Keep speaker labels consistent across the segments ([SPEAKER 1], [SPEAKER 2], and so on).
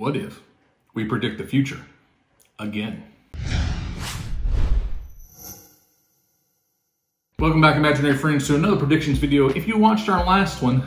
[SPEAKER 1] What if we predict the future again? Welcome back, imaginary friends, to another predictions video. If you watched our last one,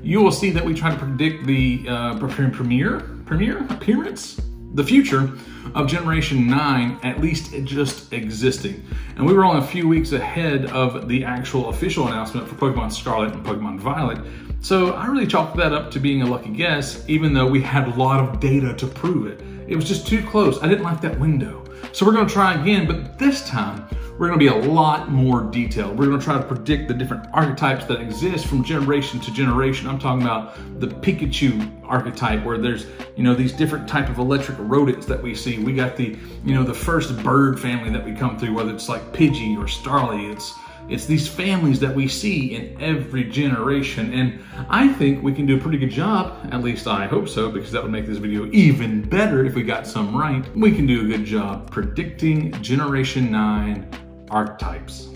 [SPEAKER 1] you will see that we try to predict the uh, premiere, premiere appearance, the future of Generation 9, at least just existing. And we were only a few weeks ahead of the actual official announcement for Pokemon Scarlet and Pokemon Violet. So I really chalked that up to being a lucky guess, even though we had a lot of data to prove it. It was just too close. I didn't like that window. So we're gonna try again, but this time we're gonna be a lot more detailed. We're gonna try to predict the different archetypes that exist from generation to generation. I'm talking about the Pikachu archetype where there's, you know, these different type of electric rodents that we see. We got the, you know, the first bird family that we come through, whether it's like Pidgey or Starly. It's it's these families that we see in every generation. And I think we can do a pretty good job, at least I hope so, because that would make this video even better if we got some right. We can do a good job predicting Generation 9 archetypes.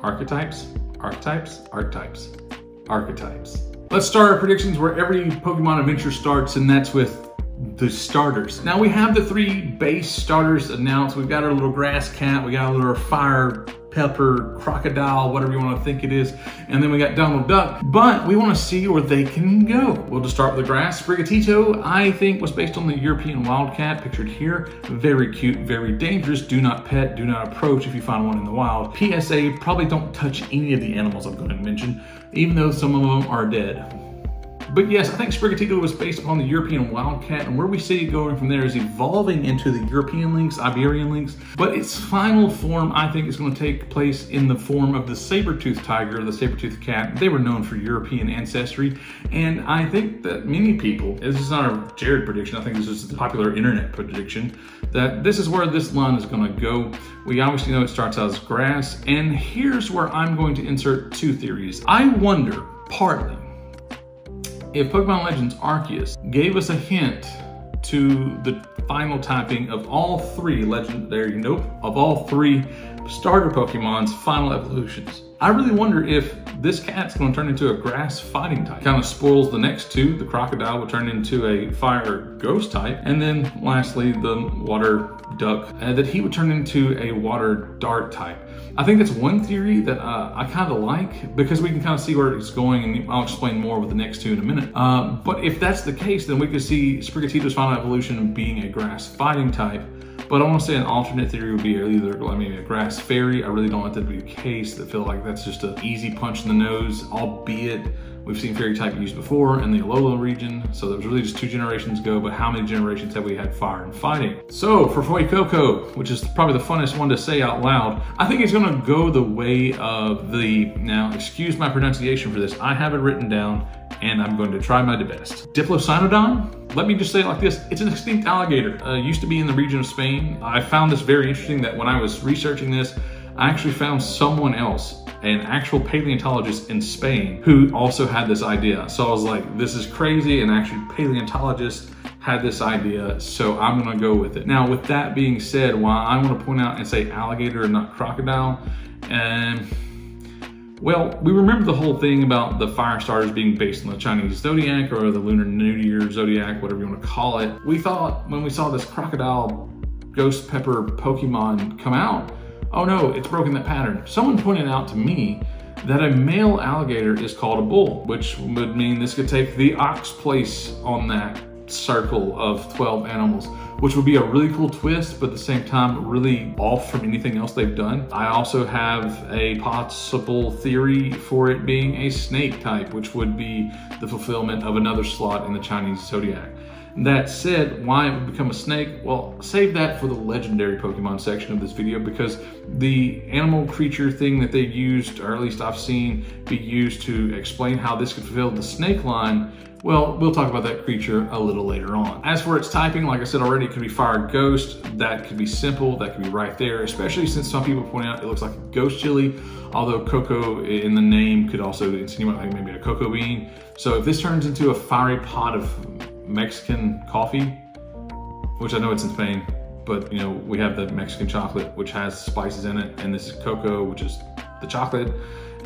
[SPEAKER 1] Archetypes? Archetypes? Archetypes. Archetypes. Let's start our predictions where every Pokemon adventure starts, and that's with the starters. Now we have the three base starters announced. We've got our little grass cat, we got our little fire pepper, crocodile, whatever you want to think it is. And then we got Donald Duck, but we want to see where they can go. We'll just start with the grass. Sprigatito, I think, was based on the European wildcat pictured here. Very cute, very dangerous. Do not pet, do not approach if you find one in the wild. PSA, probably don't touch any of the animals I'm going to mention, even though some of them are dead. But yes, I think Sprigatito was based upon the European Wildcat, and where we see it going from there is evolving into the European lynx, Iberian lynx. But its final form, I think, is going to take place in the form of the saber-toothed tiger, the saber-toothed cat. They were known for European ancestry, and I think that many people, this is not a Jared prediction, I think this is a popular internet prediction, that this is where this line is going to go. We obviously know it starts out as grass, and here's where I'm going to insert two theories. I wonder, partly, if Pokemon Legends Arceus gave us a hint to the final typing of all three legendary, nope, of all three starter Pokemon's final evolutions. I really wonder if this cat's gonna turn into a grass fighting type. Kind of spoils the next two. The crocodile will turn into a fire ghost type. And then lastly, the water duck, uh, that he would turn into a water dark type. I think that's one theory that uh, I kind of like because we can kind of see where it's going and I'll explain more with the next two in a minute. Uh, but if that's the case, then we could see Sprigatito's final evolution being a grass fighting type but I want to say an alternate theory would be either, I mean, a grass fairy. I really don't want that to be the case. I feel like that's just an easy punch in the nose, albeit we've seen fairy type used before in the Alola region. So that was really just two generations ago, but how many generations have we had fire and fighting? So for Fuecoco, which is probably the funnest one to say out loud, I think it's gonna go the way of the, now excuse my pronunciation for this, I have it written down and I'm going to try my best. Diplocynodon, let me just say it like this, it's an extinct alligator. Uh, used to be in the region of Spain. I found this very interesting that when I was researching this, I actually found someone else, an actual paleontologist in Spain, who also had this idea. So I was like, this is crazy, and actually paleontologist had this idea, so I'm gonna go with it. Now, with that being said, while I wanna point out and say alligator and not crocodile, and well, we remember the whole thing about the fire starters being based on the Chinese zodiac or the Lunar New Year zodiac, whatever you want to call it. We thought when we saw this crocodile ghost pepper Pokemon come out, oh no, it's broken that pattern. Someone pointed out to me that a male alligator is called a bull, which would mean this could take the ox place on that circle of 12 animals which would be a really cool twist, but at the same time, really off from anything else they've done. I also have a possible theory for it being a snake type, which would be the fulfillment of another slot in the Chinese zodiac. That said, why it would become a snake, well, save that for the legendary Pokemon section of this video because the animal creature thing that they used, or at least I've seen be used to explain how this could fulfill the snake line well, we'll talk about that creature a little later on. As for its typing, like I said already, it could be fire ghost. That could be simple. That could be right there, especially since some people point out it looks like a ghost chili, although cocoa in the name could also insinuate like maybe a cocoa bean. So if this turns into a fiery pot of Mexican coffee, which I know it's in Spain, but you know, we have the Mexican chocolate, which has spices in it, and this is cocoa, which is the chocolate.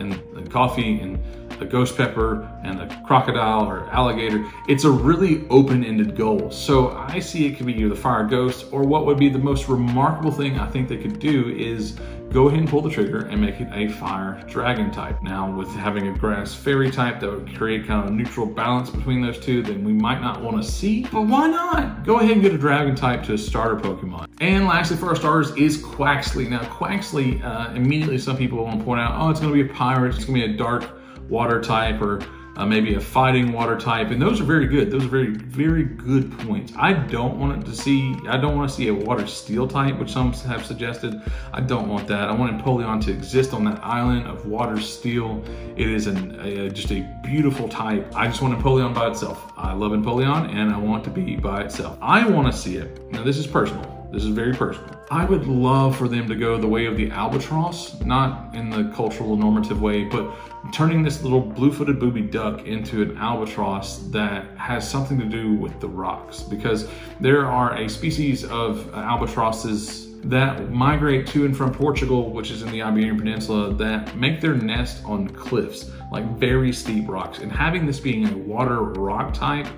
[SPEAKER 1] And, and coffee and a ghost pepper and a crocodile or alligator. It's a really open-ended goal. So I see it could be either the fire ghost or what would be the most remarkable thing I think they could do is go ahead and pull the trigger and make it a fire dragon type. Now with having a grass fairy type that would create kind of a neutral balance between those two, then we might not want to see, but why not? Go ahead and get a dragon type to a starter Pokemon. And lastly for our starters is Quaxly. Now Quaxly, uh, immediately some people want to point out, oh, it's going to be a pirate, it's to be a dark water type or uh, maybe a fighting water type, and those are very good. Those are very, very good points. I don't want it to see, I don't want to see a water steel type, which some have suggested. I don't want that. I want Empoleon to exist on that island of water steel. It is an, a, just a beautiful type. I just want Empoleon by itself. I love Empoleon, and I want to be by itself. I want to see it. Now, this is personal. This is very personal. I would love for them to go the way of the albatross, not in the cultural normative way, but turning this little blue-footed booby duck into an albatross that has something to do with the rocks because there are a species of albatrosses that migrate to and from Portugal, which is in the Iberian Peninsula, that make their nest on cliffs, like very steep rocks. And having this being a water rock type,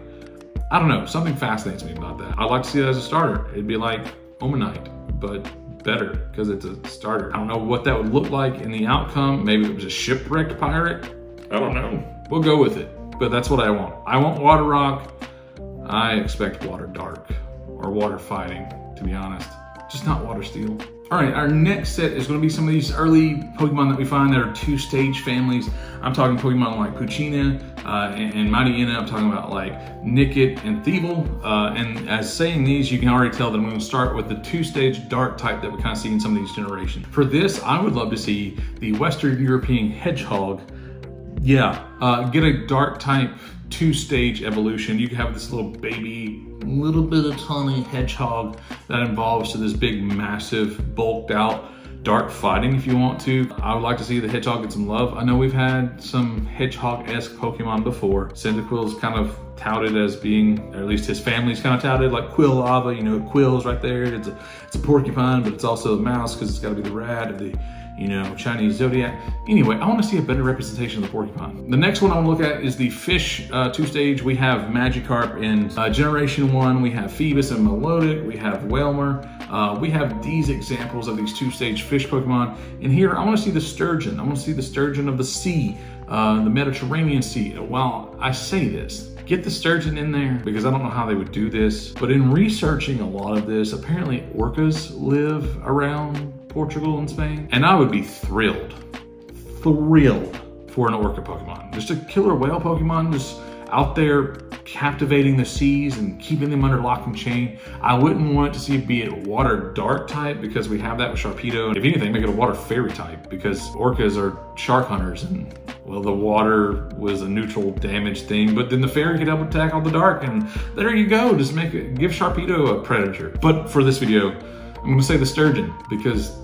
[SPEAKER 1] I don't know, something fascinates me about that. I'd like to see that as a starter. It'd be like Omanyte, but better because it's a starter. I don't know what that would look like in the outcome. Maybe it was a shipwrecked pirate. I don't know. We'll go with it, but that's what I want. I want water rock. I expect water dark or water fighting, to be honest. Just not water steel. All right, our next set is gonna be some of these early Pokemon that we find that are two-stage families. I'm talking Pokemon like Poochyena uh, and, and Mightyena. I'm talking about like Nickit and Thievul. Uh, and as saying these, you can already tell that I'm gonna start with the two-stage dark type that we kind of see in some of these generations. For this, I would love to see the Western European Hedgehog yeah, uh, get a dark type two-stage evolution. You have this little baby, little bit of tiny hedgehog that evolves to this big, massive, bulked out dark fighting if you want to. I would like to see the hedgehog get some love. I know we've had some hedgehog-esque Pokemon before. Cyndaquil's kind of touted as being, or at least his family's kind of touted, like Quilava, you know, Quill's right there. It's a, it's a porcupine, but it's also a mouse because it's got to be the rat of the you know, Chinese zodiac. Anyway, I want to see a better representation of the porcupine. The next one I want to look at is the fish uh, two-stage. We have Magikarp in uh, Generation 1. We have Feebas and Milotic, We have Wailmer. Uh, we have these examples of these two-stage fish Pokemon. And here, I want to see the sturgeon. I want to see the sturgeon of the sea, uh, the Mediterranean Sea. While I say this, get the sturgeon in there because I don't know how they would do this. But in researching a lot of this, apparently orcas live around Portugal and Spain. And I would be thrilled, thrilled for an orca Pokemon. Just a killer whale Pokemon, just out there captivating the seas and keeping them under lock and chain. I wouldn't want to see it be a water dark type because we have that with Sharpedo. If anything, make it a water fairy type because orcas are shark hunters and well, the water was a neutral damage thing, but then the fairy could help attack all the dark and there you go. Just make it, give Sharpedo a predator. But for this video, I'm gonna say the sturgeon because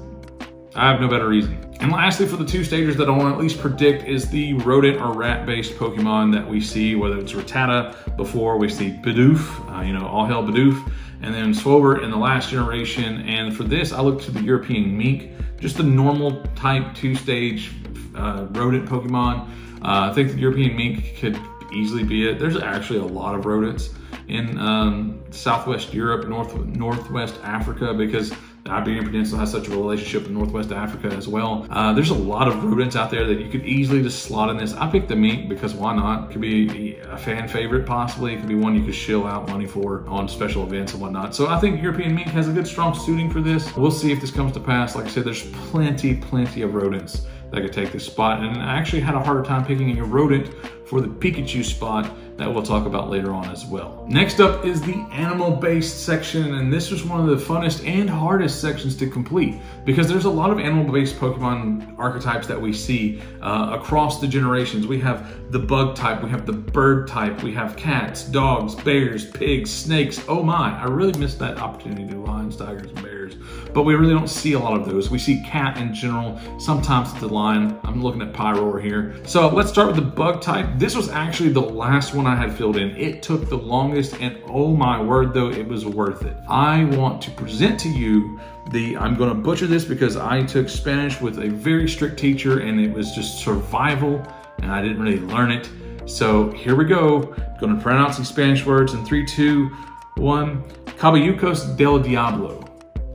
[SPEAKER 1] I have no better reason. And lastly, for the two stagers that I want to at least predict is the rodent or rat-based Pokemon that we see, whether it's Rattata before, we see Bidoof, uh, you know, all hell Bidoof, and then Skwovet in the last generation. And for this, I look to the European Mink, just the normal type two-stage uh, rodent Pokemon. Uh, I think the European Mink could easily be it. There's actually a lot of rodents in um, Southwest Europe, North Northwest Africa, because the Iberian Peninsula has such a relationship with Northwest Africa as well. Uh, there's a lot of rodents out there that you could easily just slot in this. I picked the mink because why not? It could be a fan favorite possibly. It could be one you could shill out money for on special events and whatnot. So I think European mink has a good strong suiting for this. We'll see if this comes to pass. Like I said, there's plenty, plenty of rodents that could take this spot. And I actually had a harder time picking a rodent for the Pikachu spot that we'll talk about later on as well. Next up is the animal-based section, and this was one of the funnest and hardest sections to complete because there's a lot of animal-based Pokemon archetypes that we see uh, across the generations. We have the bug type, we have the bird type, we have cats, dogs, bears, pigs, snakes. Oh my, I really missed that opportunity to do lions, tigers, and bears, but we really don't see a lot of those. We see cat in general, sometimes it's a lion. I'm looking at Pyroar here. So let's start with the bug type. This was actually the last one one I had filled in. It took the longest and oh my word though, it was worth it. I want to present to you the, I'm gonna butcher this because I took Spanish with a very strict teacher and it was just survival and I didn't really learn it. So here we go. gonna pronounce some Spanish words in three, two, one. Caballucos del Diablo.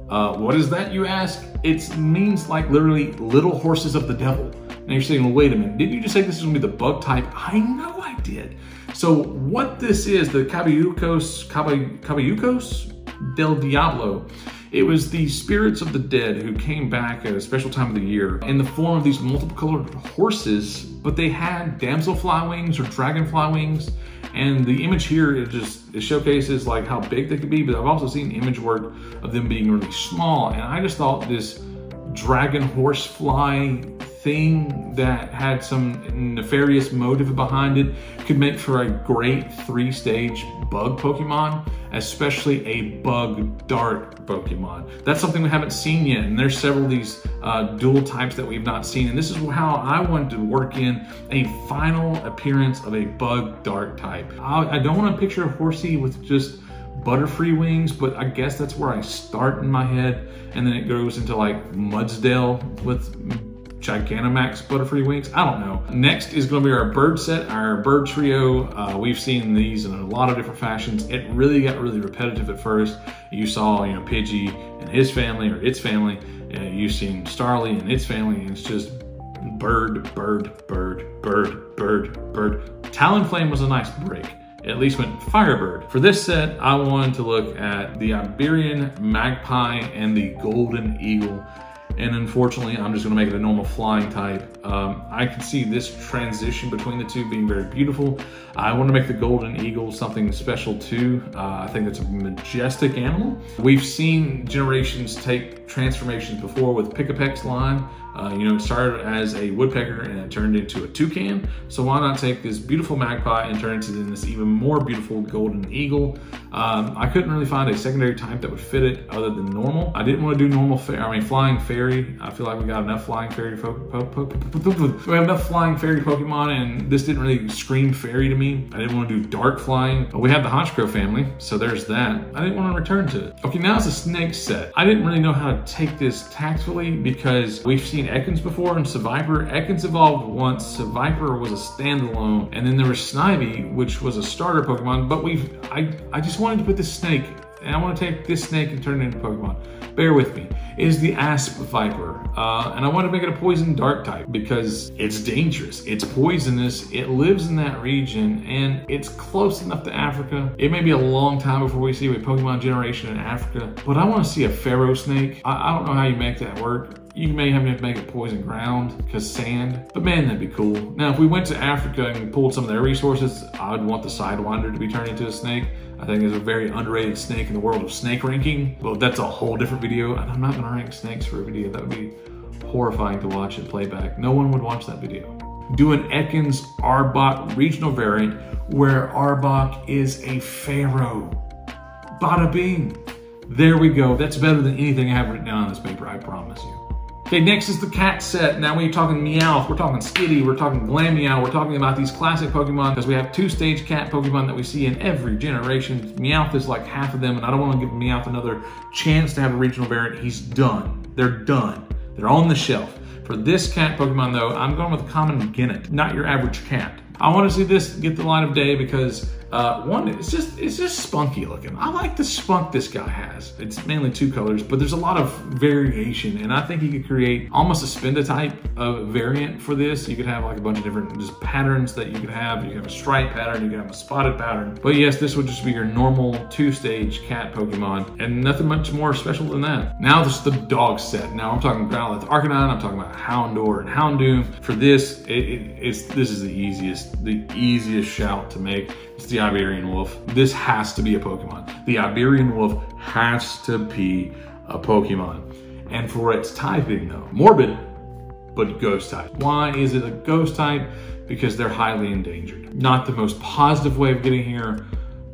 [SPEAKER 1] Uh, what is that, you ask? It means like literally little horses of the devil. And you're saying, well, wait a minute, didn't you just say this is gonna be the bug type? I know I did. So what this is, the Caballucos, Caballucos del Diablo, it was the spirits of the dead who came back at a special time of the year in the form of these multiple colored horses, but they had damselfly wings or dragonfly wings. And the image here, it just it showcases like how big they could be, but I've also seen image work of them being really small. And I just thought this dragon horse fly thing that had some nefarious motive behind it could make for a great three stage bug Pokemon, especially a bug dark Pokemon. That's something we haven't seen yet, and there's several of these uh, dual types that we've not seen, and this is how I wanted to work in a final appearance of a bug dark type. I, I don't want to picture a horsey with just Butterfree wings, but I guess that's where I start in my head. And then it goes into like Mudsdale with Gigantamax Butterfree wings. I don't know. Next is going to be our bird set, our bird trio. Uh, we've seen these in a lot of different fashions. It really got really repetitive at first. You saw, you know, Pidgey and his family or its family. and you've seen Starly and its family. And it's just bird, bird, bird, bird, bird, bird. Talonflame was a nice break at least went Firebird. For this set, I wanted to look at the Iberian Magpie and the Golden Eagle. And unfortunately, I'm just gonna make it a normal flying type. Um, I can see this transition between the two being very beautiful. I wanna make the Golden Eagle something special too. Uh, I think it's a majestic animal. We've seen generations take transformations before with Pikipek's line. Uh, you know, it started as a woodpecker and it turned into a toucan. So why not take this beautiful magpie and turn it into this even more beautiful golden eagle? Um, I couldn't really find a secondary type that would fit it other than normal. I didn't want to do normal, I mean flying fairy. I feel like we got enough flying fairy, we have enough flying fairy Pokemon and this didn't really scream fairy to me. I didn't want to do dark flying, but we have the Honchkrow family, so there's that. I didn't want to return to it. Okay, now it's a snake set. I didn't really know how to take this tactfully because we've seen Ekans before and Seviper. Ekans evolved once, Seviper was a standalone, and then there was Snivy, which was a starter Pokemon, but we've, I, I just wanted to put this snake, and I want to take this snake and turn it into Pokemon bear with me, is the Asp Viper. Uh, and I want to make it a poison dark type because it's dangerous. It's poisonous. It lives in that region and it's close enough to Africa. It may be a long time before we see a Pokemon generation in Africa, but I want to see a Pharaoh snake. I, I don't know how you make that work. You may have to make it poison ground because sand, but man, that'd be cool. Now, if we went to Africa and pulled some of their resources, I would want the Sidewinder to be turned into a snake. I think it's a very underrated snake in the world of snake ranking. Well, that's a whole different video, and I'm not gonna rank snakes for a video. That would be horrifying to watch and playback. No one would watch that video. Do an Ekans Arbok regional variant where Arbok is a pharaoh. Bada bing. There we go. That's better than anything I have written down on this paper, I promise you. Okay, next is the cat set. Now we're talking Meowth, we're talking Skitty, we're talking Glameow, we're talking about these classic Pokemon because we have two-stage cat Pokemon that we see in every generation. Meowth is like half of them and I don't want to give Meowth another chance to have a regional variant. He's done. They're done. They're on the shelf. For this cat Pokemon though, I'm going with common Genet, not your average cat. I want to see this get the light of day because uh, one, it's just it's just spunky looking. I like the spunk this guy has. It's mainly two colors, but there's a lot of variation, and I think you could create almost a Spinda type of variant for this. You could have like a bunch of different just patterns that you could have. You have a stripe pattern, you could have a spotted pattern. But yes, this would just be your normal two-stage cat Pokemon, and nothing much more special than that. Now this is the dog set. Now I'm talking Growlithe Arcanine, I'm talking about Houndour and Houndoom. For this, it, it, it's this is the easiest, the easiest shout to make. It's the Iberian Wolf. This has to be a Pokemon. The Iberian Wolf has to be a Pokemon. And for its typing though, morbid, but ghost type. Why is it a ghost type? Because they're highly endangered. Not the most positive way of getting here,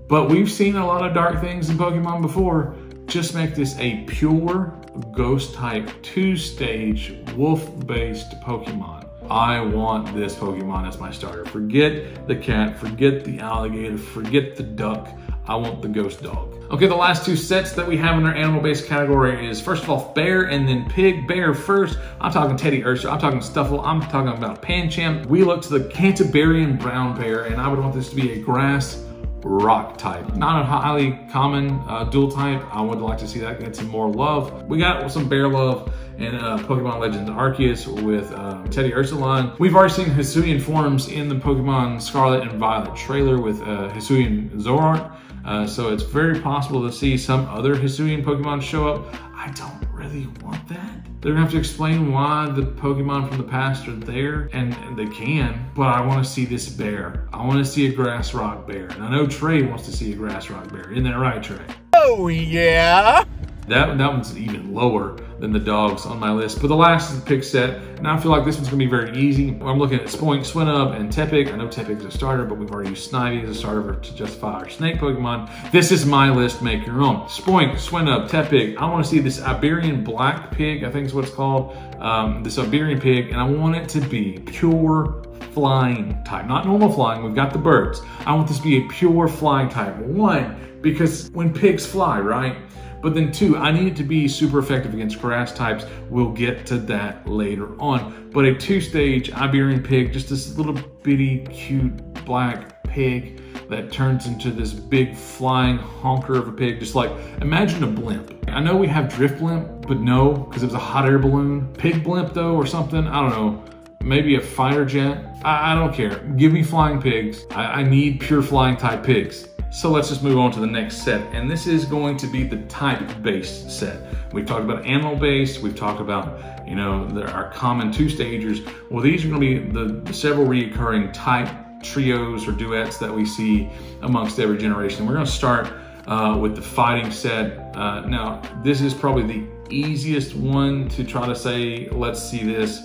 [SPEAKER 1] but we've seen a lot of dark things in Pokemon before. Just make this a pure ghost type two stage wolf based Pokemon. I want this Pokemon as my starter. Forget the cat, forget the alligator, forget the duck. I want the ghost dog. Okay, the last two sets that we have in our animal-based category is first of all bear and then pig. Bear first. I'm talking Teddiursa. I'm talking Stufful. I'm talking about Pancham. We look to the Cantabrian brown bear, and I would want this to be a grass rock type. Not a highly common uh, dual type. I would like to see that get some more love. We got some bear love in uh, Pokemon Legends Arceus with uh, Teddiursa. We've already seen Hisuian forms in the Pokemon Scarlet and Violet trailer with uh, Hisuian Zoroark. Uh, so it's very possible to see some other Hisuian Pokemon show up. I don't really want that. They're gonna have to explain why the Pokemon from the past are there, and, and they can, but I wanna see this bear. I wanna see a grass rock bear. And I know Trey wants to see a grass rock bear. Isn't that right, Trey?
[SPEAKER 2] Oh, yeah.
[SPEAKER 1] That, that one's even lower than the dogs on my list. But the last is the pick set, and I feel like this one's gonna be very easy. I'm looking at Spoink, Swinub, and Tepig. I know Tepig's a starter, but we've already used Snivy as a starter to justify our snake Pokemon. This is my list, make your own. Spoink, Swinub, Tepig. I wanna see this Iberian Black Pig, I think is what it's called. Um, this Iberian Pig, and I want it to be pure flying type, not normal flying, we've got the birds. I want this to be a pure flying type. One, because when pigs fly, right? But then two, I need it to be super effective against grass types. We'll get to that later on. But a two-stage Iberian pig, just this little bitty, cute black pig that turns into this big flying honker of a pig, just like, imagine a blimp. I know we have Drifblim, but no, because it was a hot air balloon. Pig blimp though, or something, I don't know maybe a fighter jet. I, I, don't care. Give me flying pigs. I, I need pure flying type pigs. So let's just move on to the next set. And this is going to be the type-based set. We've talked about animal-based. We've talked about, you know, there are common two-stagers. Well, these are gonna be the, the several reoccurring type trios or duets that we see amongst every generation. We're gonna start uh, with the fighting set. Uh, now, this is probably the easiest one to try to say, let's see this,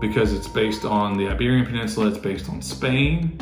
[SPEAKER 1] because it's based on the Iberian Peninsula, it's based on Spain.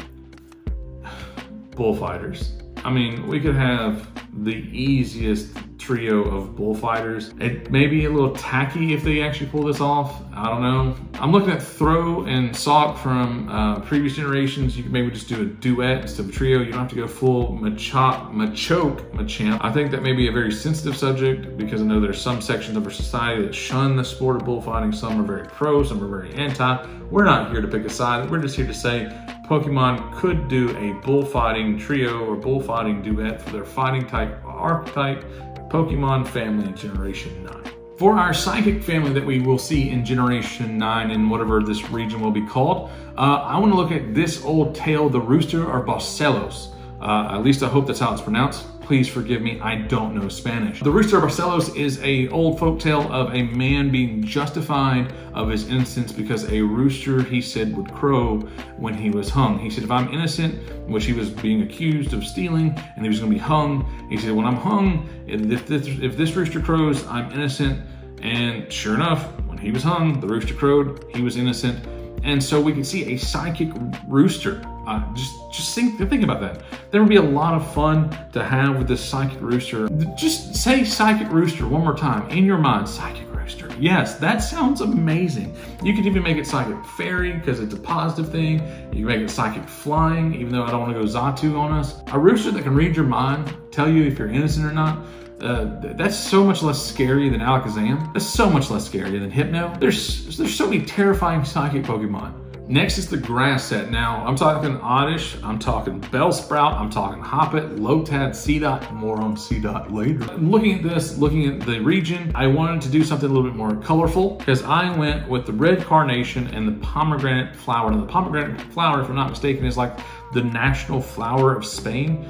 [SPEAKER 1] Bullfighters. I mean, we could have the easiest trio of bullfighters. It may be a little tacky if they actually pull this off. I don't know. I'm looking at Throh and Sawk from uh, previous generations. You could maybe just do a duet instead of a trio. You don't have to go full Machop, Machoke, Machamp. I think that may be a very sensitive subject because I know there's some sections of our society that shun the sport of bullfighting. Some are very pro, some are very anti. We're not here to pick a side. We're just here to say Pokemon could do a bullfighting trio or bullfighting duet for their fighting type archetype Pokemon family in Generation 9. For our Psychic family that we will see in Generation 9 in whatever this region will be called, uh, I want to look at this old tale, the Rooster or Barcelos. Uh, at least I hope that's how it's pronounced. Please forgive me, I don't know Spanish. The Rooster of Barcelos is a old folk tale of a man being justified of his innocence because a rooster, he said, would crow when he was hung. He said, if I'm innocent, which he was being accused of stealing, and he was gonna be hung, he said, when I'm hung, if this, if this rooster crows, I'm innocent. And sure enough, when he was hung, the rooster crowed, he was innocent. And so we can see a psychic rooster uh, just just think think about that. There would be a lot of fun to have with this psychic rooster. Just say psychic rooster one more time in your mind. Psychic rooster. Yes, that sounds amazing. You could even make it psychic fairy because it's a positive thing. You can make it psychic flying, even though I don't want to go Xatu on us. A rooster that can read your mind, tell you if you're innocent or not. Uh, that's so much less scary than Alakazam. That's so much less scary than Hypno. There's there's so many terrifying psychic Pokemon. Next is the grass set. Now, I'm talking Oddish, I'm talking Bellsprout, I'm talking Hoppip, Lotad, Seedot, more on Seedot later. Looking at this, looking at the region, I wanted to do something a little bit more colorful because I went with the red carnation and the pomegranate flower. Now, the pomegranate flower, if I'm not mistaken, is like the national flower of Spain.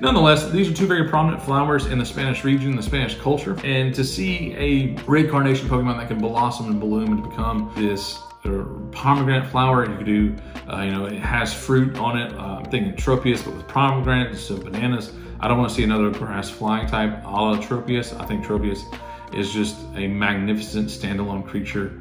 [SPEAKER 1] Nonetheless, these are two very prominent flowers in the Spanish region, the Spanish culture. And to see a red carnation Pokemon that can blossom and bloom and become this pomegranate flower. You could do, uh, you know, it has fruit on it. Uh, I'm thinking Tropius, but with pomegranate, so bananas. I don't want to see another grass flying type a la Tropius. I think Tropius is just a magnificent standalone creature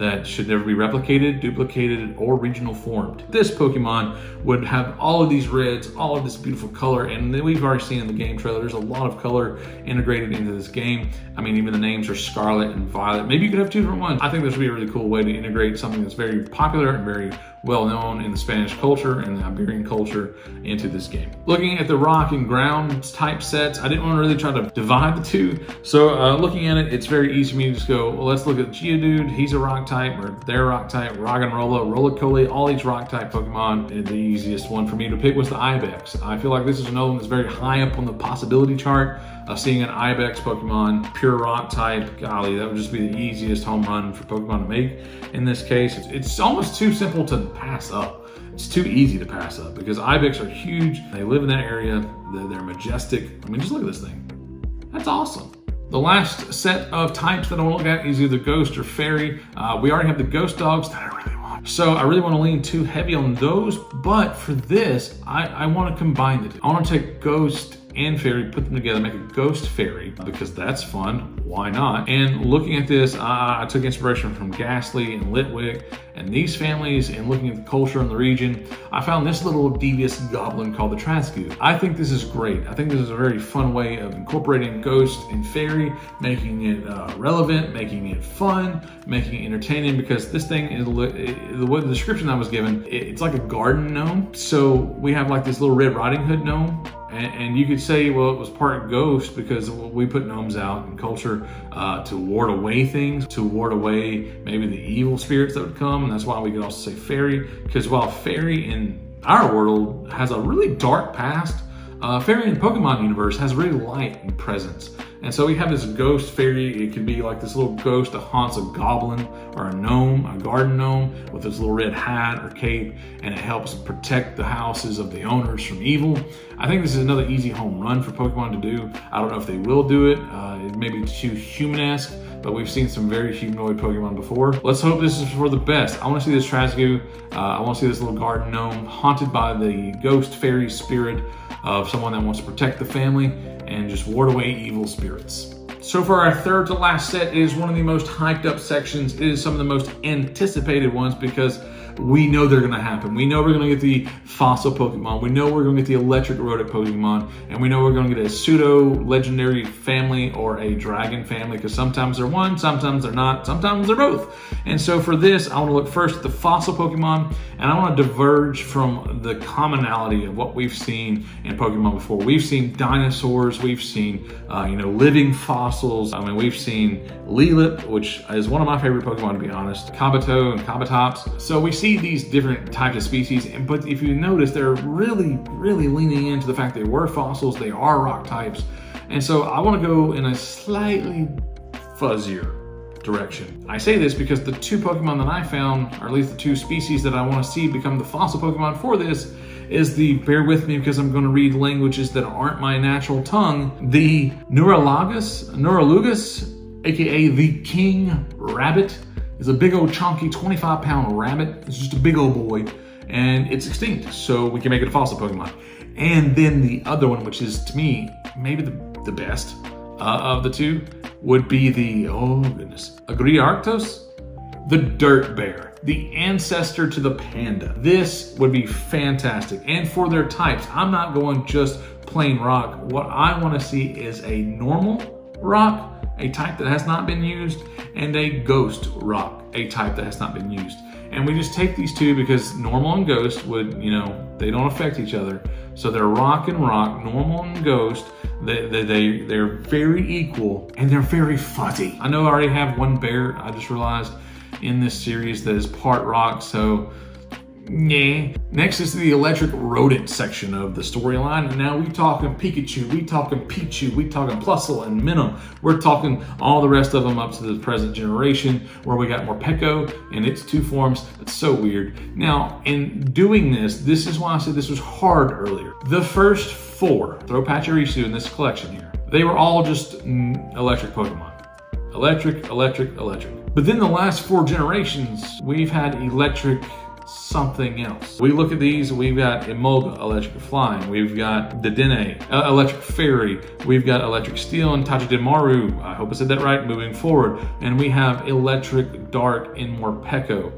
[SPEAKER 1] that should never be replicated, duplicated, or regional formed. This Pokemon would have all of these reds, all of this beautiful color, and we've already seen in the game trailer, there's a lot of color integrated into this game. I mean, even the names are Scarlet and Violet. Maybe you could have two different ones. I think this would be a really cool way to integrate something that's very popular and very well known in the Spanish culture and the Iberian culture into this game. Looking at the rock and ground type sets, I didn't want to really try to divide the two. So uh, looking at it, it's very easy for me to just go, well, let's look at Geodude, he's a rock type, or their rock type, Roggenrola, Rolycoly, all these rock type Pokemon. And the easiest one for me to pick was the Ibex. I feel like this is another one that's very high up on the possibility chart of seeing an Ibex Pokemon, pure rock type. Golly, that would just be the easiest home run for Pokemon to make. In this case, it's almost too simple to pass up. It's too easy to pass up because Ibex are huge. They live in that area. They're, they're majestic. I mean, just look at this thing. That's awesome. The last set of types that I want to look at is either ghost or fairy. Uh, we already have the ghost dogs that I really want. So I really want to lean too heavy on those, but for this, I, I want to combine the two. I want to take ghost and fairy, put them together, make a ghost fairy, because that's fun. Why not? And looking at this, uh, I took inspiration from Gastly and Litwick and these families and looking at the culture in the region, I found this little devious goblin called the Trasgu. I think this is great. I think this is a very fun way of incorporating ghost and fairy, making it uh, relevant, making it fun, making it entertaining because this thing is, the the description I was given, it's like a garden gnome. So we have like this little Red Riding Hood gnome and, and, you could say, well, it was part ghost because we put gnomes out in culture uh, to ward away things, to ward away maybe the evil spirits that would come. And that's why we could also say fairy, because while fairy in our world has a really dark past, uh, fairy in Pokemon universe has really light and presence. And so we have this ghost fairy. It could be like this little ghost that haunts a goblin or a gnome, a garden gnome with this little red hat or cape, and it helps protect the houses of the owners from evil. I think this is another easy home run for Pokemon to do. I don't know if they will do it. Uh, it may be too human-esque, but we've seen some very humanoid Pokemon before. Let's hope this is for the best. I want to see this Trasgu. Uh, I want to see this little garden gnome haunted by the ghost fairy spirit of someone that wants to protect the family and just ward away evil spirits. So for our third to last set is one of the most hyped up sections. It is some of the most anticipated ones because we know they're gonna happen. We know we're gonna get the fossil Pokemon. We know we're gonna get the electric rodent Pokemon. And we know we're gonna get a pseudo legendary family or a dragon family because sometimes they're one, sometimes they're not, sometimes they're both. And so for this, I wanna look first at the fossil Pokemon and I wanna diverge from the commonality of what we've seen in Pokemon before. We've seen dinosaurs, we've seen, uh, you know, living fossils. I mean, we've seen Lileep, which is one of my favorite Pokemon to be honest, Kabuto and Kabutops. So we see these different types of species, and but if you notice, they're really, really leaning into the fact they were fossils, they are rock types. And so I wanna go in a slightly fuzzier direction. I say this because the two Pokemon that I found, or at least the two species that I want to see become the fossil Pokemon for this, is the, bear with me because I'm going to read languages that aren't my natural tongue, the Nuralagus, Neuralugus, aka the King Rabbit, is a big old chunky 25 pound rabbit. It's just a big old boy and it's extinct. So we can make it a fossil Pokemon. And then the other one, which is to me, maybe the, the best uh, of the two, would be the, oh goodness, Agriarctos, the dirt bear, the ancestor to the panda. This would be fantastic. And for their types, I'm not going just plain rock. What I want to see is a normal rock a type that has not been used, and a ghost rock, a type that has not been used. And we just take these two because normal and ghost would, you know, they don't affect each other. So they're rock and rock, normal and ghost. They, they, they, they're very equal and they're very fuzzy. I know I already have one bear, I just realized, in this series that is part rock. So Nah. Next is the electric rodent section of the storyline. Now we talking Pikachu, we talking Pichu, we talking Plusle and Minun. We're talking all the rest of them up to the present generation where we got more Morpeko in its two forms. That's so weird. Now, in doing this, this is why I said this was hard earlier. The first four, throw Pachirisu in this collection here, they were all just electric Pokemon. Electric, electric, electric. But then the last four generations, we've had electric something else. We look at these, we've got Emolga Electric Flying, we've got Dedenne uh, Electric Fairy, we've got Electric Steel and Tachidenmaru, I hope I said that right, moving forward, and we have Electric Dark in Morpeko.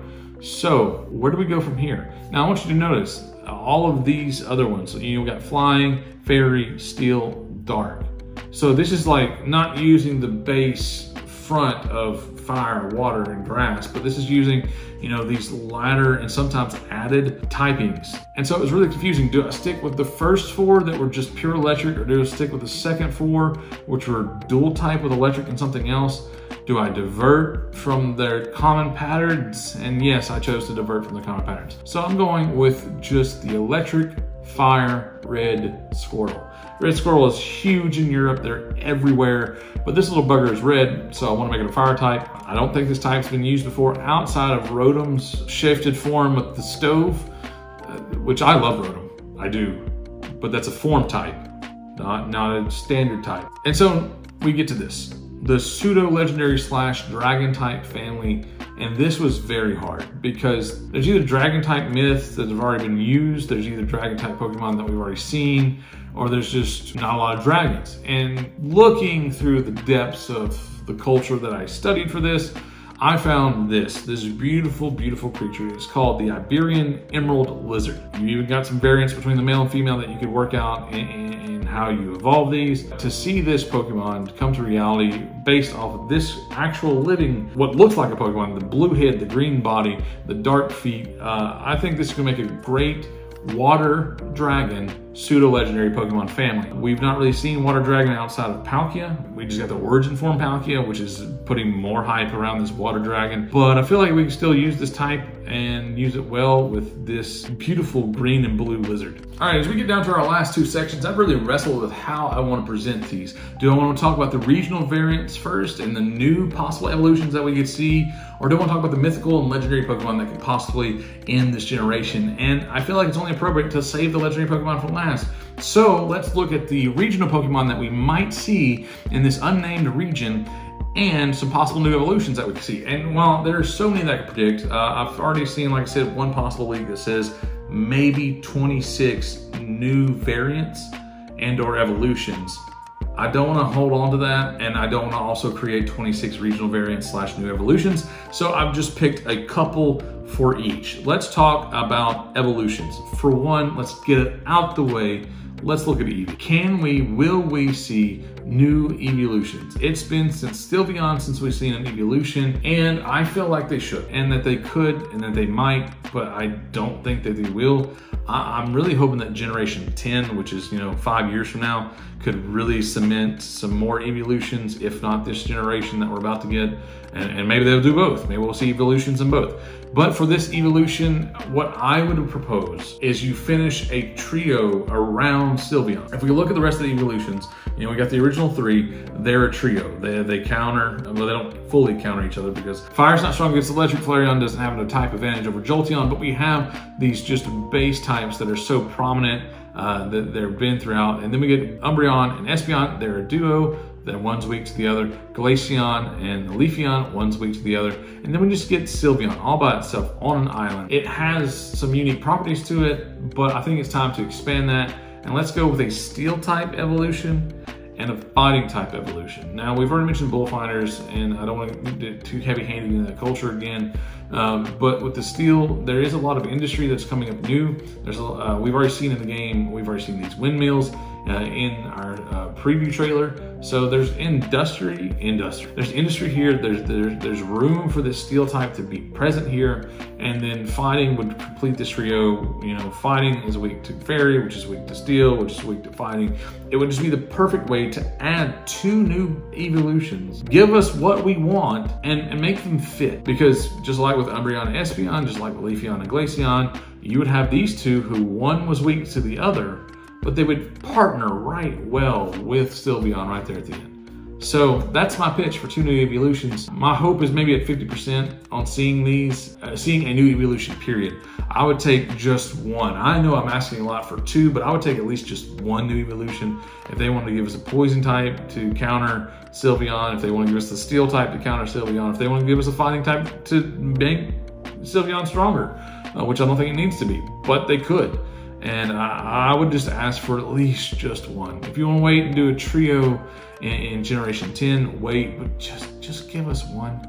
[SPEAKER 1] So, where do we go from here? Now, I want you to notice all of these other ones. So, You know, got Flying, Fairy, Steel, Dark. So this is like not using the base front of fire, water, and grass, but this is using, you know, these ladder and sometimes added typings. And so it was really confusing. Do I stick with the first four that were just pure electric, or do I stick with the second four, which were dual type with electric and something else? Do I divert from their common patterns? And yes, I chose to divert from the common patterns. So I'm going with just the electric, fire, red squirrel. Red squirrel is huge in Europe. They're everywhere, but this little bugger is red, so I want to make it a fire type. I don't think this type's been used before outside of Rotom's shifted form with the stove, uh, which I love Rotom. I do, but that's a form type, not, not a standard type. And so we get to this the pseudo legendary slash dragon type family and this was very hard because there's either dragon type myths that have already been used there's either dragon type pokemon that we've already seen or there's just not a lot of dragons and looking through the depths of the culture that i studied for this I found this, this beautiful, beautiful creature. It's called the Iberian Emerald Lizard. You even got some variants between the male and female that you could work out in, in, in how you evolve these. To see this Pokemon come to reality based off of this actual living, what looks like a Pokemon, the blue head, the green body, the dark feet, uh, I think this is gonna make a great water dragon pseudo legendary Pokemon family. We've not really seen water dragon outside of Palkia. We just got the origin form Palkia, which is putting more hype around this water dragon. But I feel like we can still use this type and use it well with this beautiful green and blue lizard. All right, as we get down to our last two sections, I've really wrestled with how I want to present these. Do I want to talk about the regional variants first and the new possible evolutions that we could see, or do I want to talk about the mythical and legendary Pokemon that could possibly end this generation? And I feel like it's only appropriate to save the legendary Pokemon for last. So let's look at the regional Pokemon that we might see in this unnamed region and some possible new evolutions that we can see. And while there are so many that I can predict, uh, I've already seen, like I said, one possible leak that says maybe 26 new variants and or evolutions. I don't want to hold on to that, and I don't want to also create 26 regional variants slash new evolutions. So I've just picked a couple for each. Let's talk about evolutions. For one, let's get it out the way let's look at Eevee. Can we, will we see new evolutions? It's been since Sylveon since we've seen an evolution, and I feel like they should, and that they could, and that they might, but I don't think that they will. I, am really hoping that Generation 10, which is, you know, five years from now, could really cement some more evolutions, if not this generation that we're about to get. And, and maybe they'll do both. Maybe we'll see evolutions in both. But for this evolution, what I would propose is you finish a trio around Sylveon. If we look at the rest of the evolutions, you know, we got the original three, they're a trio. They, they counter, well, they don't fully counter each other because Fire's not strong against Electric, Flareon doesn't have a type advantage over Jolteon, but we have these just base types that are so prominent uh, that they've been throughout. And then we get Umbreon and Espeon, they're a duo then one's weak to the other. Glaceon and Leafeon, one's weak to the other. And then we just get Sylveon all by itself on an island. It has some unique properties to it, but I think it's time to expand that. And let's go with a steel type evolution and a fighting type evolution. Now, we've already mentioned bullfighters, and I don't want to get too heavy handed in the culture again. Um, but with the steel, there is a lot of industry that's coming up new. There's a, uh, we've already seen in the game, we've already seen these windmills uh, in our uh, preview trailer. So there's industry, industry. There's industry here. There's, there's there's room for this steel type to be present here, and then fighting would complete this trio. You know, fighting is weak to fairy, which is weak to steel, which is weak to fighting. It would just be the perfect way to add two new evolutions, give us what we want, and, and make them fit. Because just like with Umbreon and Espeon, just like with Leafeon and Glaceon, you would have these two who one was weak to the other, but they would partner right well with Sylveon right there at the end. So that's my pitch for two new evolutions. My hope is maybe at 50% on seeing these, uh, seeing a new evolution period. I would take just one. I know I'm asking a lot for two, but I would take at least just one new evolution. If they want to give us a poison type to counter Sylveon, if they want to give us the steel type to counter Sylveon, if they want to give us a fighting type to make Sylveon stronger. uh, which I don't think it needs to be, but they could. And I, would just ask for at least just one. If you want to wait and do a trio in, in Generation 10, wait, but just, just give us one.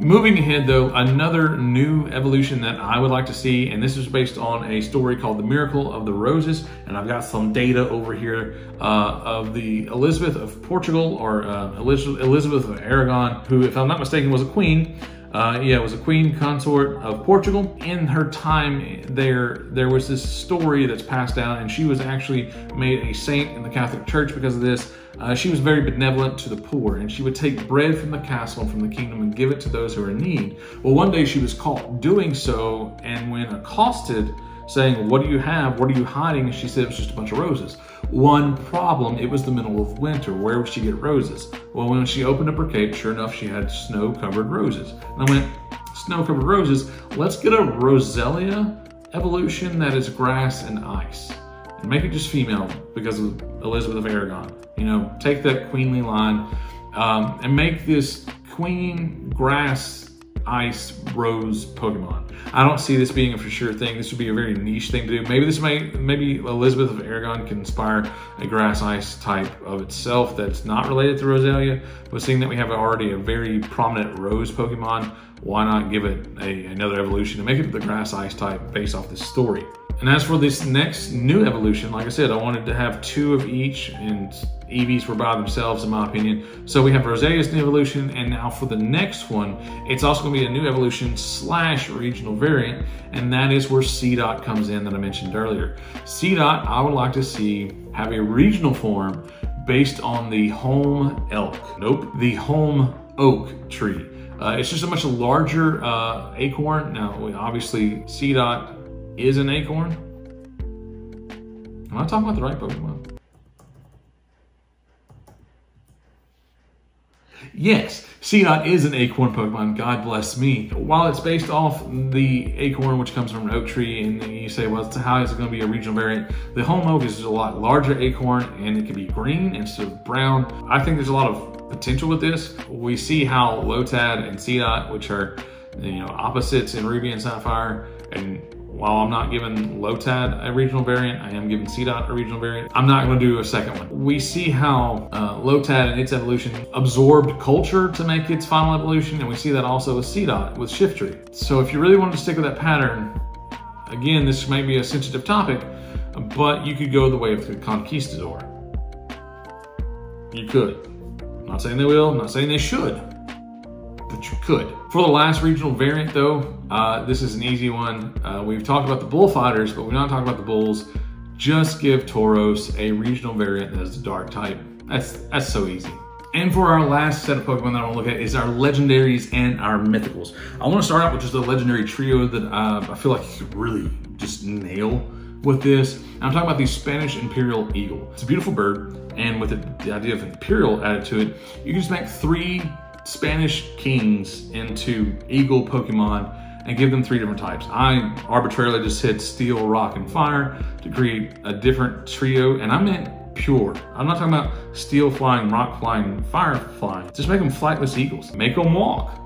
[SPEAKER 1] Moving ahead though, another new evolution that I would like to see, and this is based on a story called The Miracle of the Roses, and I've got some data over here uh, of the Elizabeth of Portugal, or uh, Elizabeth of Aragon, who, if I'm not mistaken, was a queen, uh, yeah, was a queen consort of Portugal. In her time there, there was this story that's passed down, and she was actually made a saint in the Catholic Church because of this. Uh, she was very benevolent to the poor, and she would take bread from the castle from the kingdom and give it to those who are in need. Well, one day she was caught doing so, and when accosted, saying, What do you have? What are you hiding? She said it was just a bunch of roses. One problem, it was the middle of winter. Where would she get roses? Well, when she opened up her cape, sure enough, she had snow covered roses. And I went, Snow covered roses, let's get a Roselia evolution that is grass and ice. And make it just female because of Elizabeth of Aragon. You know, take that queenly line um, and make this queen grass ice rose Pokemon. I don't see this being a for sure thing. This would be a very niche thing to do. Maybe this may, maybe Elizabeth of Aragon can inspire a grass ice type of itself that's not related to Roselia. But seeing that we have already a very prominent rose Pokemon, why not give it a, another evolution and make it the grass ice type based off this story? And as for this next new evolution, like I said, I wanted to have two of each, and Eevees were by themselves, in my opinion. So we have Roselia's new evolution, and now for the next one, it's also going to be a new evolution slash regional variant, and that is where Seedot comes in that I mentioned earlier. Seedot, I would like to see have a regional form based on the home elk. Nope, the holm oak tree. Uh, it's just a much larger uh, acorn. Now, obviously, Seedot is an acorn. Am I talking about the right Pokemon? Yes, Seedot is an acorn Pokemon, God bless me. While it's based off the acorn, which comes from an oak tree, and you say, well, how is it going to be a regional variant? The holm oak is a lot larger acorn, and it can be green instead of brown. I think there's a lot of potential with this. We see how Lotad and Seedot, which are you know opposites in Ruby and Sapphire, and while I'm not giving Lotad a regional variant, I am giving Seedot a regional variant. I'm not going to do a second one. We see how uh, Lotad and its evolution absorbed culture to make its final evolution, and we see that also with Seedot, with Shiftry. So if you really wanted to stick with that pattern, again, this may be a sensitive topic, but you could go the way of the Conquistador. You could. I'm not saying they will, I'm not saying they should, but you could. For the last regional variant though, uh, this is an easy one. Uh, we've talked about the bullfighters, but we're not talking about the bulls. Just give Tauros a regional variant that is a dark type. That's, that's so easy. And for our last set of Pokemon that I want to look at is our legendaries and our mythicals. I want to start out with just a legendary trio that uh, I feel like you could really just nail with this. I'm talking about the Spanish Imperial Eagle. It's a beautiful bird, and with the idea of Imperial added to it, you can just make three Spanish kings into eagle Pokemon and give them three different types. I arbitrarily just hit steel, rock, and fire to create a different trio, and I meant pure. I'm not talking about steel flying, rock flying, fire flying. Just make them flightless eagles. Make them walk.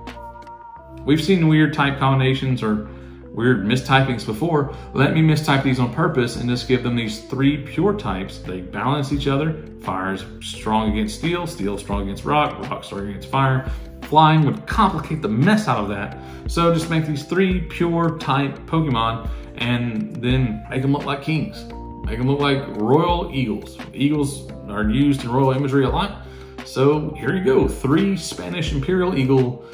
[SPEAKER 1] We've seen weird type combinations or weird mistypings before. Let me mistype these on purpose and just give them these three pure types. They balance each other. Fire is strong against steel, steel strong against rock, rock strong against fire. Flying would complicate the mess out of that. So just make these three pure type Pokemon and then make them look like kings. Make them look like royal eagles. Eagles are used in royal imagery a lot. So here you go, three Spanish Imperial Eagle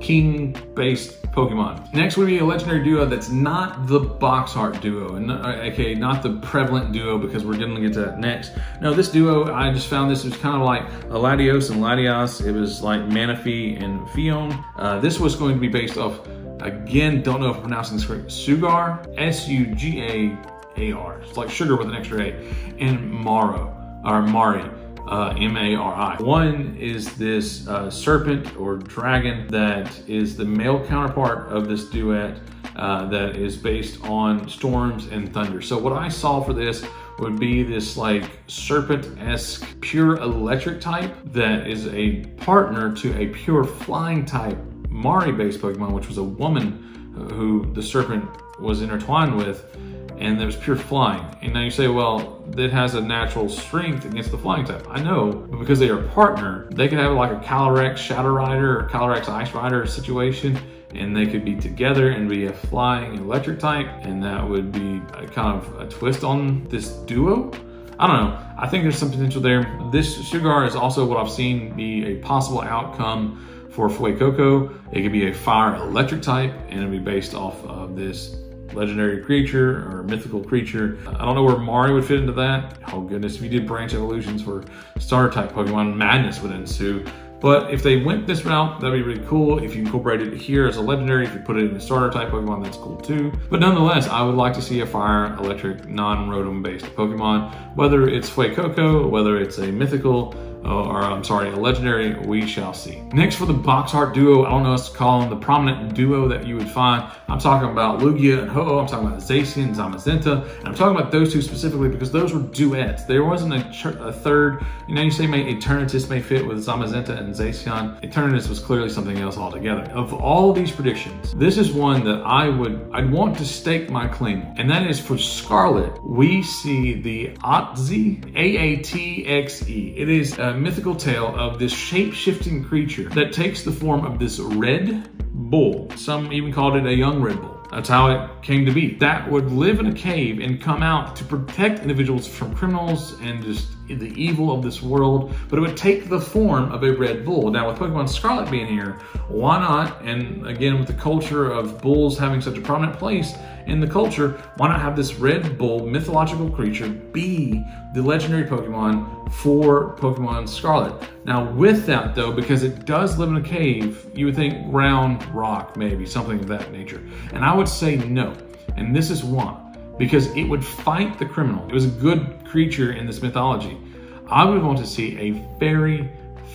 [SPEAKER 1] king-based Pokemon. Next would be a legendary duo that's not the box art duo, and okay, not the prevalent duo because we're gonna get to that next. No, this duo, I just found this was kind of like a Latios and Latias. It was like Manaphy and Phione. Uh, this was going to be based off, again, don't know if I'm pronouncing this correct, Sugaar, S-U-G-A-A-R. It's like sugar with an extra A, and Maro, or Mari uh, M-A-R-I. One is this uh, serpent or dragon that is the male counterpart of this duet uh, that is based on storms and thunder. So what I saw for this would be this like serpent-esque pure electric type that is a partner to a pure flying type Mari-based Pokemon, which was a woman who the serpent was intertwined with, and there was pure flying. And now you say, well, it has a natural strength against the flying type. I know, but because they are a partner, they could have like a Calyrex Shadow Rider or Calyrex Ice Rider situation, and they could be together and be a flying electric type, and that would be kind of a twist on this duo. I don't know. I think there's some potential there. This Sugaar is also what I've seen be a possible outcome for Fuecoco. It could be a fire electric type, and it'd be based off of this legendary creature or mythical creature. I don't know where Mario would fit into that. Oh goodness, if you did branch evolutions for starter type Pokemon, madness would ensue. But if they went this route, that'd be really cool. If you incorporate it here as a legendary, if you put it in a starter type Pokemon, that's cool too. But nonetheless, I would like to see a fire, electric, non-rotom based Pokemon, whether it's Fuecoco, whether it's a mythical, Oh, or I'm sorry, a legendary, we shall see. Next for the box art duo, I don't know what to call them, the prominent duo that you would find. I'm talking about Lugia and Ho-Oh, I'm talking about Zacian and Zamazenta, and I'm talking about those two specifically because those were duets. There wasn't a, a third, you know, you say may Eternatus may fit with Zamazenta and Zacian. Eternatus was clearly something else altogether. Of all of these predictions, this is one that I would, I'd want to stake my claim, and that is for Scarlet, we see the Aatxe, A-A-T-X-E. It is uh, mythical tale of this shape-shifting creature that takes the form of this red bull. Some even called it a young red bull. That's how it came to be. That would live in a cave and come out to protect individuals from criminals and just the evil of this world, but it would take the form of a red bull. Now, with Pokemon Scarlet being here, why not? And again, with the culture of bulls having such a prominent place in the culture, why not have this red bull mythological creature be the legendary Pokemon for Pokemon Scarlet? Now, with that though, because it does live in a cave, you would think ground rock, maybe something of that nature. And I would say no. And this is why because it would fight the criminal. It was a good creature in this mythology. I would want to see a fairy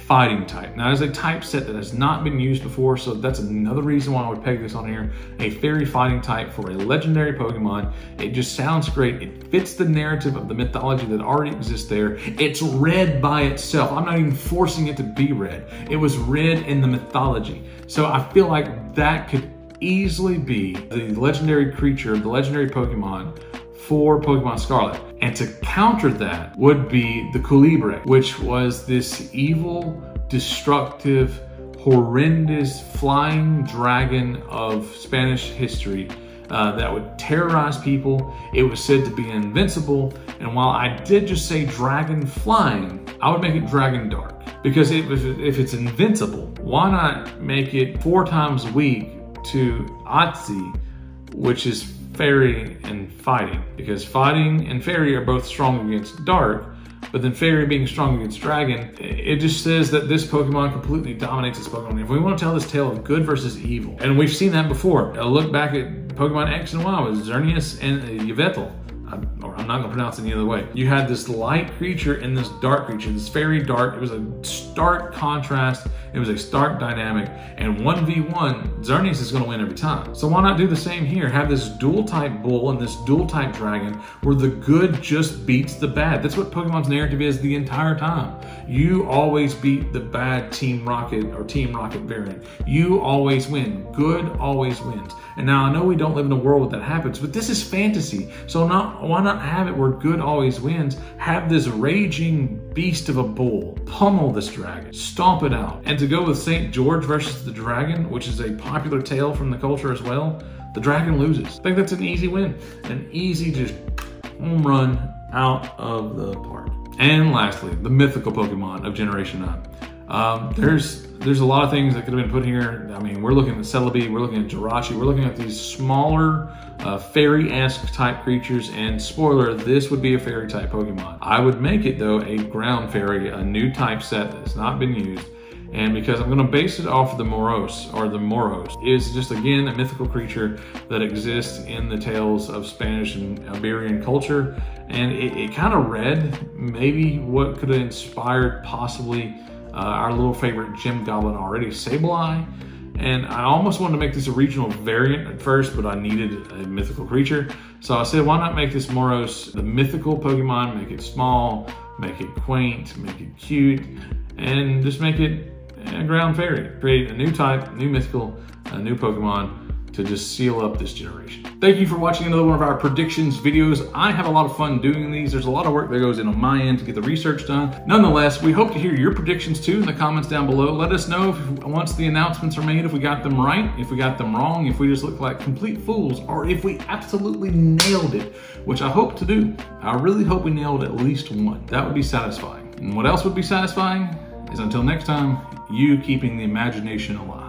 [SPEAKER 1] fighting type. Now, there's a type set that has not been used before, so that's another reason why I would peg this on here. A fairy fighting type for a legendary Pokemon. It just sounds great. It fits the narrative of the mythology that already exists there. It's red by itself. I'm not even forcing it to be red. It was red in the mythology. So I feel like that could easily be the legendary creature, the legendary Pokemon for Pokemon Scarlet. And to counter that would be the Culebre, which was this evil, destructive, horrendous flying dragon of Spanish history uh, that would terrorize people. It was said to be invincible. And while I did just say dragon flying, I would make it dragon dark. Because it was, if it's invincible, why not make it four times weak to Aatxe, which is fairy and fighting. Because fighting and fairy are both strong against dark, but then fairy being strong against dragon, it just says that this Pokemon completely dominates this Pokemon. If we want to tell this tale of good versus evil, and we've seen that before, a look back at Pokemon X and Y with Xerneas and Yveltal I'm not gonna pronounce it any other way. You had this light creature and this dark creature, this very dark. It was a stark contrast. It was a stark dynamic. And 1v1, Xerneas is gonna win every time. So why not do the same here? Have this dual type bull and this dual type dragon where the good just beats the bad. That's what Pokemon's narrative is the entire time. You always beat the bad Team Rocket or Team Rocket variant. You always win. Good always wins. And now I know we don't live in a world where that happens, but this is fantasy. So not why not have it where good always wins? Have this raging beast of a bull pummel this dragon, stomp it out. And to go with St. George versus the dragon, which is a popular tale from the culture as well, the dragon loses. I think that's an easy win. An easy just home run out of the park. And lastly, the mythical Pokemon of Generation 9. Um, there's there's a lot of things that could have been put here. I mean, we're looking at Celebi, we're looking at Jirachi, we're looking at these smaller uh, fairy-esque type creatures. And spoiler, this would be a fairy type Pokemon. I would make it though a ground fairy, a new type set that's not been used. And because I'm going to base it off of the Moros or the Moros, is just again a mythical creature that exists in the tales of Spanish and Iberian culture. And it, it kind of read maybe what could have inspired possibly uh, our little favorite gem goblin already, Sableye. And I almost wanted to make this a regional variant at first, but I needed a mythical creature. So I said, why not make this Moros the mythical Pokemon, make it small, make it quaint, make it cute, and just make it a ground fairy. Create a new type, new mythical, a new Pokemon to just seal up this generation. Thank you for watching another one of our predictions videos. I have a lot of fun doing these. There's a lot of work that goes in on my end to get the research done. Nonetheless, we hope to hear your predictions too in the comments down below. Let us know if once the announcements are made, if we got them right, if we got them wrong, if we just look like complete fools, or if we absolutely nailed it, which I hope to do. I really hope we nailed at least one. That would be satisfying. And what else would be satisfying is until next time, you keeping the imagination alive.